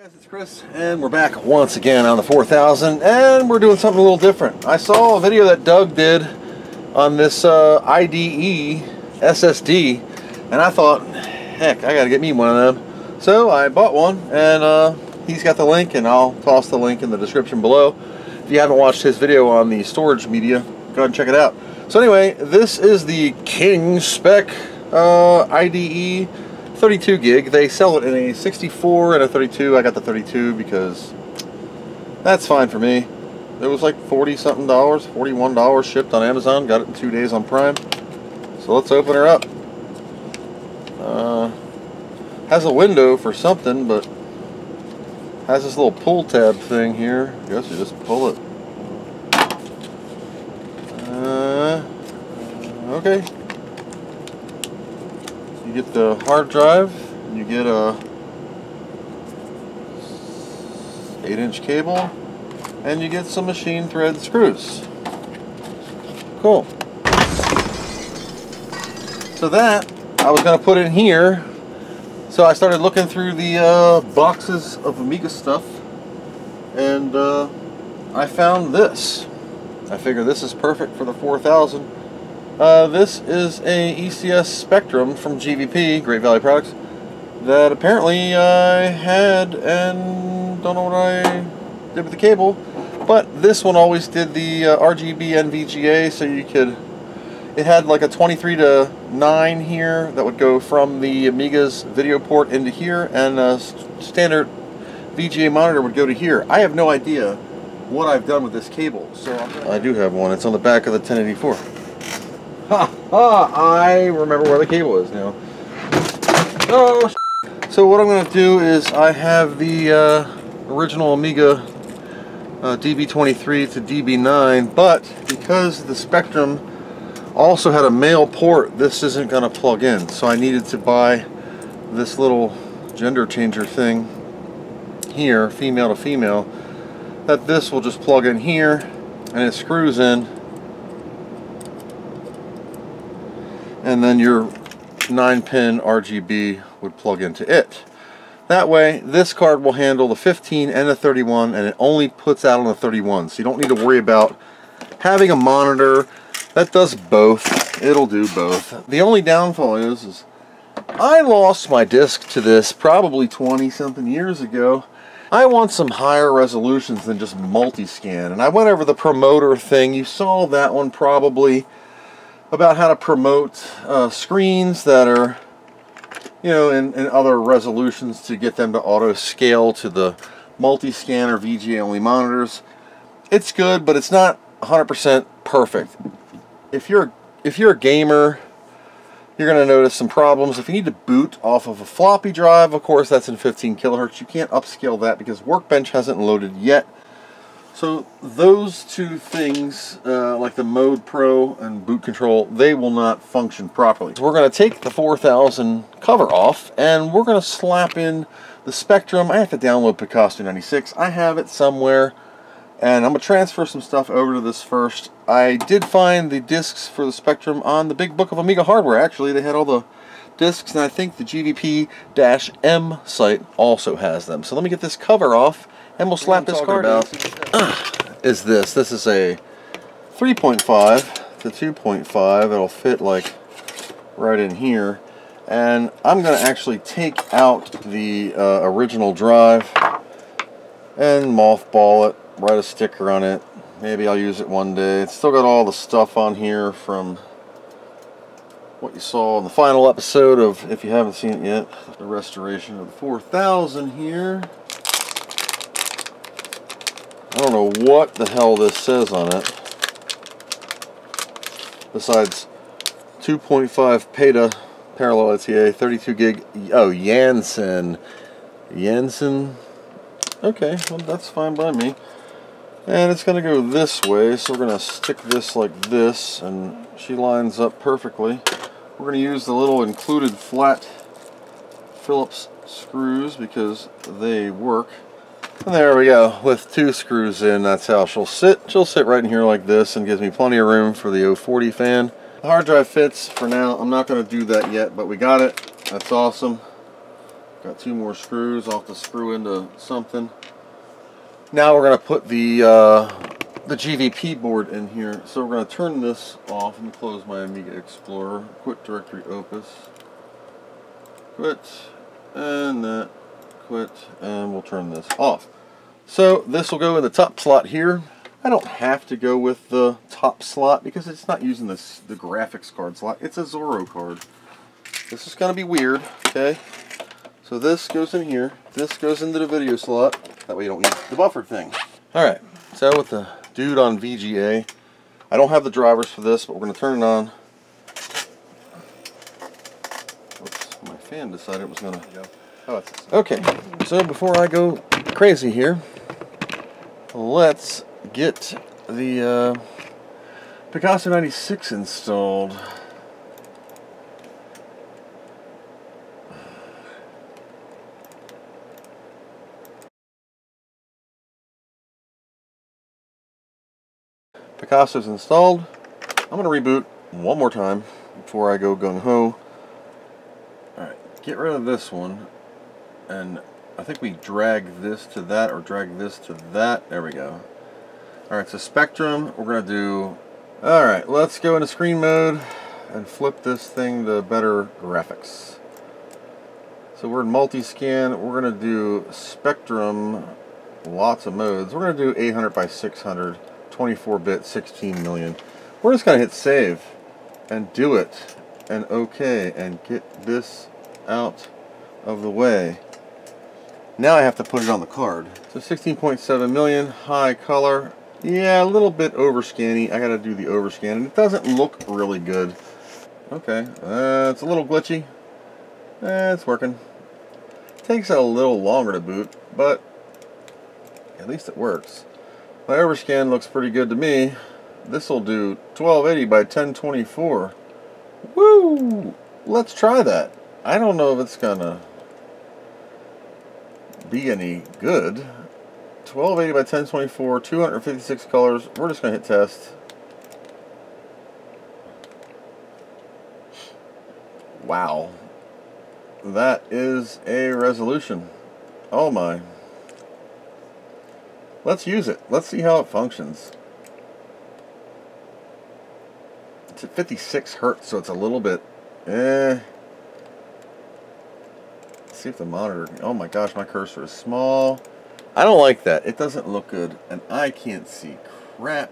guys, it's Chris, and we're back once again on the 4000, and we're doing something a little different. I saw a video that Doug did on this uh, IDE SSD, and I thought, heck, I gotta get me one of them. So I bought one, and uh, he's got the link, and I'll toss the link in the description below. If you haven't watched his video on the storage media, go ahead and check it out. So anyway, this is the KingSpec uh, IDE 32 gig. They sell it in a 64 and a 32. I got the 32 because that's fine for me. It was like 40 something dollars, 41 dollars shipped on Amazon. Got it in two days on Prime. So let's open her up. Uh, has a window for something, but has this little pull tab thing here. I guess you just pull it. Uh, okay. You get the hard drive, you get a 8 inch cable, and you get some machine thread screws. Cool. So that, I was going to put in here. So I started looking through the uh, boxes of Amiga stuff, and uh, I found this. I figure this is perfect for the 4000. Uh, this is a ECS Spectrum from GVP, Great Valley Products, that apparently I had and don't know what I did with the cable, but this one always did the uh, RGB NVGA, so you could, it had like a 23 to 9 here that would go from the Amiga's video port into here, and a standard VGA monitor would go to here. I have no idea what I've done with this cable, so I do have one. It's on the back of the 1084. I remember where the cable is now. Oh, so what I'm going to do is I have the uh, original Amiga uh, DB23 to DB9, but because the Spectrum also had a male port, this isn't going to plug in. So I needed to buy this little gender changer thing here, female to female, that this will just plug in here and it screws in and then your 9 pin RGB would plug into it. That way, this card will handle the 15 and the 31, and it only puts out on the 31. So you don't need to worry about having a monitor that does both. It'll do both. The only downfall is, is I lost my disc to this probably 20 something years ago. I want some higher resolutions than just multi-scan. And I went over the promoter thing. You saw that one probably about how to promote uh, screens that are you know in, in other resolutions to get them to auto scale to the multi-scanner VGA only monitors. It's good but it's not 100% perfect. If you're if you're a gamer you're going to notice some problems. If you need to boot off of a floppy drive of course that's in 15 kilohertz. You can't upscale that because Workbench hasn't loaded yet so those two things, uh, like the Mode Pro and boot control, they will not function properly. So we're going to take the 4000 cover off and we're going to slap in the Spectrum. I have to download Picasso 96. I have it somewhere and I'm going to transfer some stuff over to this first. I did find the discs for the Spectrum on the Big Book of Amiga Hardware. Actually, they had all the discs and I think the GVP-M site also has them. So let me get this cover off and we'll slap this card out. Is this. This is a 3.5 to 2.5. It'll fit like right in here. And I'm going to actually take out the uh, original drive and mothball it, write a sticker on it. Maybe I'll use it one day. It's still got all the stuff on here from what you saw in the final episode of, if you haven't seen it yet, the restoration of the 4000 here. I don't know what the hell this says on it. Besides 2.5 PATA parallel ATA, 32 gig. Oh, Jansen. Jansen. Okay, well that's fine by me. And it's going to go this way, so we're going to stick this like this, and she lines up perfectly. We're going to use the little included flat Phillips screws because they work. And there we go, with two screws in, that's how she'll sit. She'll sit right in here like this and gives me plenty of room for the 040 fan. The hard drive fits for now. I'm not going to do that yet, but we got it. That's awesome. Got two more screws. I'll have to screw into something. Now we're going to put the uh, the GVP board in here. So we're going to turn this off. and close my Amiga Explorer. Quit directory opus. Quit. And that. And we'll turn this off. So this will go in the top slot here. I don't have to go with the top slot because it's not using this the graphics card slot. It's a Zorro card. This is going to be weird, okay? So this goes in here. This goes into the video slot. That way you don't need the buffer thing. Alright, so with the dude on VGA, I don't have the drivers for this, but we're going to turn it on. Oops, my fan decided it was going to... Okay, so before I go crazy here, let's get the uh, Picasso 96 installed. Picasso's installed. I'm going to reboot one more time before I go gung-ho. Alright, get rid of this one. And I think we drag this to that or drag this to that. There we go. Alright, so Spectrum, we're to do... Alright, let's go into screen mode and flip this thing to better graphics. So we're in multi-scan. We're to do Spectrum, lots of modes. We're to do 800 by 600, 24-bit, 16 million. We're just to hit save and do it and okay and get this out of the way. Now I have to put it on the card. So 16.7 million, high color, yeah, a little bit overscanny. I gotta do the overscan, and it doesn't look really good. Okay, uh, it's a little glitchy. Eh, it's working. Takes a little longer to boot, but at least it works. My overscan looks pretty good to me. This will do 1280 by 1024. Woo! Let's try that. I don't know if it's gonna be any good. 1280 by 1024, 256 colors. We're just going to hit test. Wow. That is a resolution. Oh my. Let's use it. Let's see how it functions. It's at 56 hertz, so it's a little bit... Eh. See if the monitor... Oh my gosh, my cursor is small. I don't like that. It doesn't look good, and I can't see crap.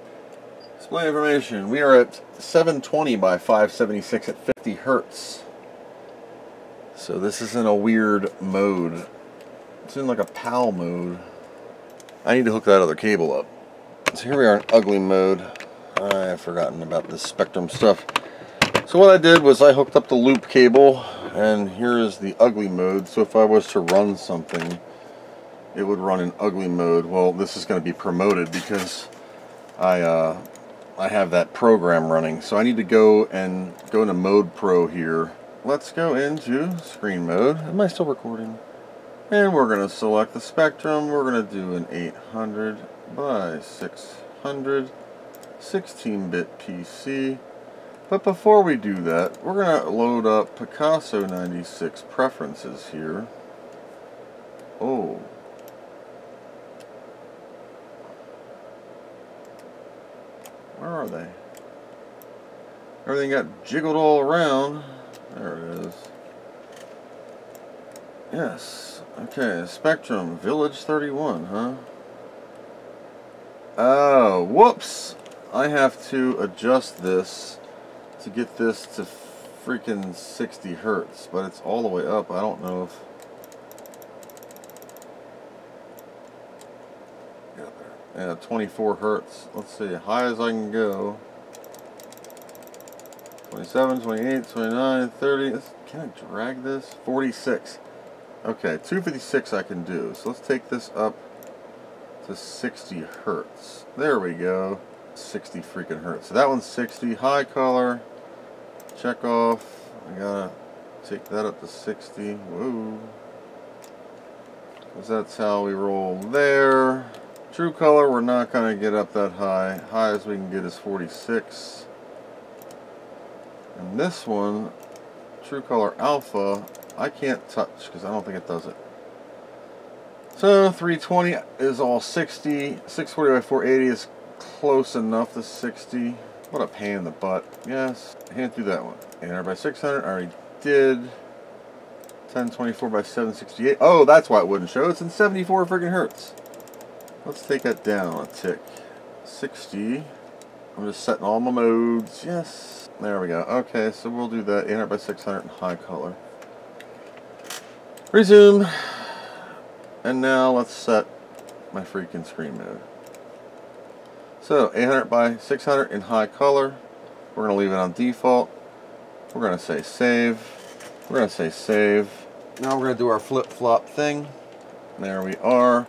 Display information. We are at 720 by 576 at 50 hertz. So this is in a weird mode. It's in like a PAL mode. I need to hook that other cable up. So here we are in ugly mode. I have forgotten about this Spectrum stuff. So what I did was I hooked up the loop cable, and here is the ugly mode. So if I was to run something, it would run in ugly mode. Well, this is going to be promoted because I uh, I have that program running. So I need to go and go into Mode Pro here. Let's go into screen mode. Am I still recording? And we're going to select the spectrum. We're going to do an 800 by 600 16-bit PC. But before we do that, we're going to load up Picasso 96 preferences here. Oh, Where are they? Everything got jiggled all around. There it is. Yes. Okay, Spectrum, Village 31, huh? Oh, whoops! I have to adjust this to get this to freaking 60 hertz, but it's all the way up. I don't know if Yeah, 24 hertz. Let's see, high as I can go. 27, 28, 29, 30. Can I drag this? 46. Okay, 256 I can do. So let's take this up to 60 hertz. There we go. 60 freaking hertz. So that one's 60. High color. Check off. I gotta take that up to 60. Whoa. Because that's how we roll there. True color, we're not going to get up that high. High as we can get is 46. And this one, True Color Alpha, I can't touch because I don't think it does it. So 320 is all 60. 640 by 480 is close enough to 60. What a pain in the butt. Yes, hand through that one. 800 by 600, I already did. 1024 by 768. Oh, that's why it wouldn't show. It's in 74 freaking hertz. Let's take that down a tick. 60. I'm just setting all my modes. Yes. There we go. Okay, so we'll do that 800 by 600 in high color. Resume. And now let's set my freaking screen mode. So 800 by 600 in high color. We're going to leave it on default. We're going to say save. We're going to say save. Now we're going to do our flip-flop thing. There we are.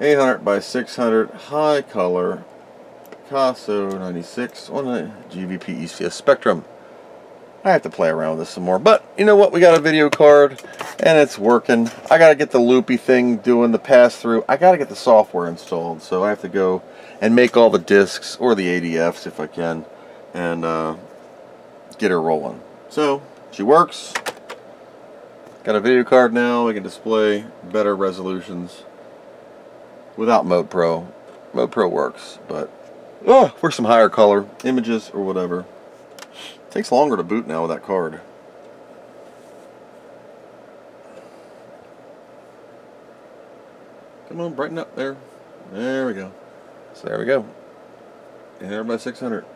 800 by 600 high color Picasso 96 on a GVP ECS Spectrum. I have to play around with this some more. But you know what? We got a video card and it's working. I got to get the loopy thing doing the pass-through. I got to get the software installed. So I have to go and make all the discs or the ADFs if I can and uh, get her rolling. So she works. Got a video card now. We can display better resolutions without Mode Pro. Mode Pro works, but oh, for some higher color images or whatever. It takes longer to boot now with that card. Come on, brighten up there. There we go. So there we go. And there by 600.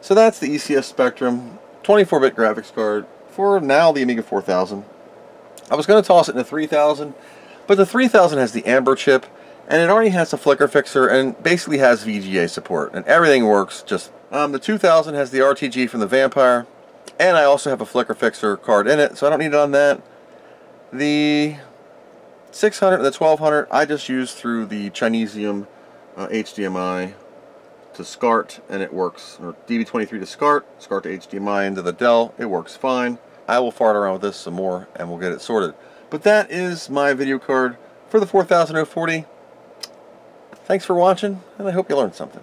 So that's the ECS Spectrum 24-bit graphics card for now the Amiga 4000. I was going to toss it in the 3000, but the 3000 has the Amber chip, and it already has a flicker fixer, and basically has VGA support, and everything works just... Um, the 2000 has the RTG from the Vampire, and I also have a flicker fixer card in it, so I don't need it on that. The 600 and the 1200 I just use through the Chinesium uh, HDMI to SCART and it works, or DB23 to SCART, SCART to HDMI into the Dell, it works fine. I will fart around with this some more and we'll get it sorted. But that is my video card for the 4040. Thanks for watching and I hope you learned something.